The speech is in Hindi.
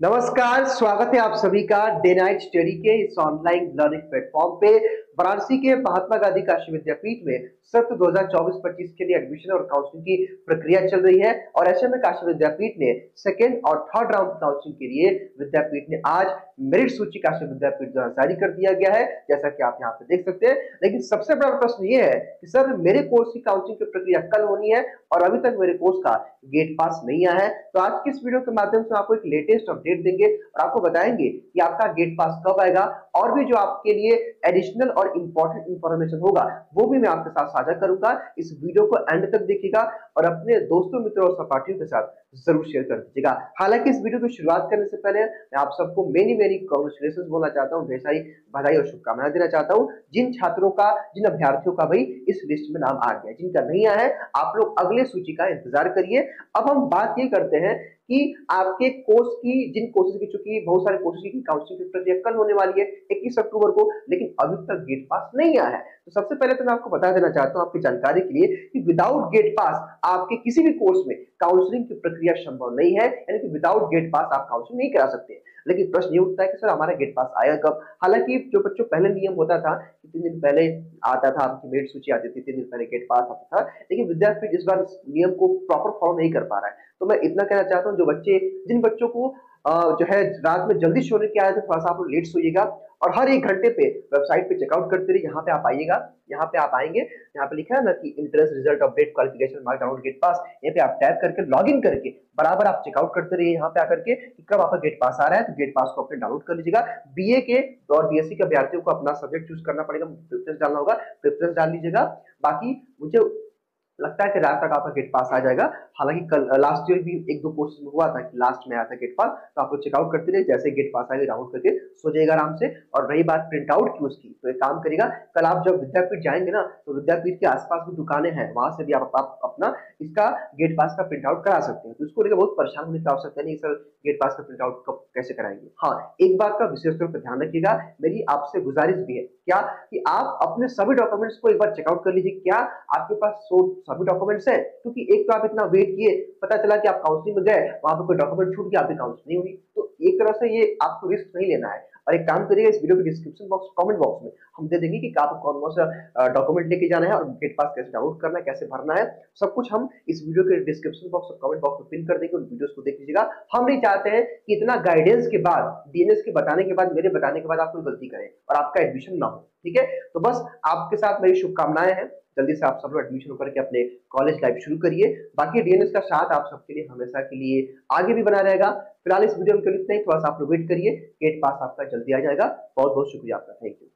नमस्कार, स्वागत है आप सभी का डे नाइट स्टडी के इस ऑनलाइन लर्निंग प्लेटफॉर्म पे। वाराणसी के महात्मा गांधी काशी विद्यापीठ में सत्र 2024-25 के लिए एडमिशन और काउंसलिंग की प्रक्रिया चल रही है और ऐसे में काशी विद्यापीठ ने सेकेंड और थर्ड राउंड काउंसलिंग के लिए विद्यापीठ ने आज मेरिट सूची काशी विद्यापीठ द्वारा जारी कर दिया गया है, जैसा कि आप यहाँ पे देख सकते हैं। लेकिन सबसे बड़ा प्रश्न ये है कि सर, मेरे कोर्स की काउंसलिंग की प्रक्रिया कल होनी है और अभी तक मेरे कोर्स का गेट पास नहीं आया है। तो आज की इस वीडियो के माध्यम से आपको एक लेटेस्ट अपडेट देंगे और आपको बताएँगे कि आपका गेट पास कब आएगा और भी जो आपके लिए एडिशनल और इंपॉर्टेंट इंफॉर्मेशन होगा, वो भी मैं आपके साथ साझा करूँगा। इस वीडियो को एंड तक देखिएगा और अपने दोस्तों, मित्रों और सहपाठियों के साथ ज़रूर शेयर कर दीजिएगा। हालाँकि इस वीडियो की शुरुआत करने से पहले मैं आप सबको मेनी मेनी कॉन्ग्रेचुलेशन बोलना चाहता हूँ। ढेर सारी बधाई और शुभकामनाएँ देना चाहता हूँ। जिन छात्रों का, जिन अभ्यर्थियों का भाई इस लिस्ट में नाम आ गया जिनका नहीं आया है, आप लोग अगले सूची का इंतज़ार करिए। अब हम बात ये करते हैं कि आपके कोर्स की, जिन कोर्सेज की, चुकी बहुत सारे कोर्सेज की काउंसलिंग की प्रक्रिया कल होने वाली है, इक्कीस अक्टूबर को, लेकिन अभी तक गेट पास नहीं आया है। तो सबसे पहले तो मैं आपको बता देना चाहता हूँ आपकी जानकारी के लिए कि विदाउट गेट पास आपके किसी भी कोर्स में काउंसलिंग की प्रक्रिया संभव नहीं है, यानी कि विदाउट गेट पास आप काउंसलिंग नहीं करा सकते। लेकिन प्रश्न ये उठता है कि सर हमारा गेट पास आया कब? हालाँकि जो बच्चों, पहले नियम होता था कि तीन दिन पहले आता था, आपकी मेरिट सूची आती थी, तीन दिन पहले गेट पास आता था, लेकिन विद्यार्थी इस बार नियम को प्रॉपर फॉलो नहीं कर पा रहा है। तो मैं इतना कहना चाहता हूँ, जो बच्चे, जिन बच्चों को जो है, रात में जल्दी सोने के आए थे, थोड़ा सा आप लेट सोइएगा, और हर एक घंटे पे वेबसाइट पे चेकआउट करते रहिए, यहाँ पे आप आइएगा, यहाँ पे आप आएँगे, यहाँ पे लिखा है ना कि interest result update qualification mark download gate pass यहाँ पे आप टैप करके लॉग इन करके, बराबर आप चेकआउट करते रहिए यहाँ पे आकर के, कि कब आपका गेट पास आ रहा है तो गेट पास को अपने डाउनलोड कर लीजिएगा। बीए के और बीएससी के अभ्यर्थियों को अपना सब्जेक्ट चूज़ करना पड़ेगा प्रेफरेंस डालना होगा प्रेफरेंस डाल लीजिएगा। बाकी मुझे लगता है कि रात तक आपका गेट पास आ जाएगा। हालाँकि कल लास्ट ईयर भी एक दो कोर्स में हुआ था कि लास्ट में आया था गेट पास तो आप लोग चेकआउट करते रहे जैसे गेट पास आएगा डाउनलोड करके सो जाएगा आराम से। और रही बात प्रिंट आउट की उसकी तो एक काम करेगा कल आप जब विद्यापीठ जाएँगे ना तो विद्यापीठ के आसपास भी दुकानें हैं वहाँ से भी आप, आप अपना इसका गेट पास का प्रिंट आउट करा सकते हैं। तो इसको लेकर बहुत परेशान होने की आवश्यकता नहीं सर गेट पास का प्रिंट आउट कैसे कराएँगे। हाँ एक बात का विशेष तौर पर ध्यान रखिएगा मेरी आपसे गुजारिश भी है। क्या कि आप अपने सभी डॉक्यूमेंट्स को एक बार चेकआउट कर लीजिए। क्या आपके पास सभी डॉक्यूमेंट्स है, क्योंकि एक तो आप इतना वेट किए, पता चला कि आप काउंसलिंग में गए, वहाँ पर कोई डॉक्यूमेंट छूट गया, आपकी काउंसलिंग नहीं हुई। तो एक तरह से ये आपको रिस्क नहीं लेना है। और एक काम करिएगा, इस वीडियो के डिस्क्रिप्शन बॉक्स कमेंट बॉक्स में हम दे देंगे कि आपको कौन कौन सा डॉक्यूमेंट लेके जाना है और गेट पास कैसे डाउनलोड करना है, कैसे भरना है। सब कुछ हम इस वीडियो के डिस्क्रिप्शन बॉक्स और कमेंट बॉक्स में पिन कर देंगे, उन वीडियोस को देख लीजिएगा। हम नहीं चाहते हैं कि इतना गाइडेंस के बाद डीएनएस के बताने के बाद, मेरे बताने के बाद आप कोई गलती करें और आपका एडमिशन ना हो। ठीक है? तो बस आपके साथ मेरी शुभकामनाएँ हैं। जल्दी से आप सब लोग एडमिशन करके अपने कॉलेज लाइफ शुरू करिए। बाकी डीएनएस का साथ आप सबके लिए हमेशा के लिए आगे भी बना रहेगा। फ़िलहाल इस वीडियो में इतना ही। थोड़ा सा आप लोग वेट करिए। गेट पास आपका जल्दी आ जाएगा। बहुत बहुत शुक्रिया आपका। Thank you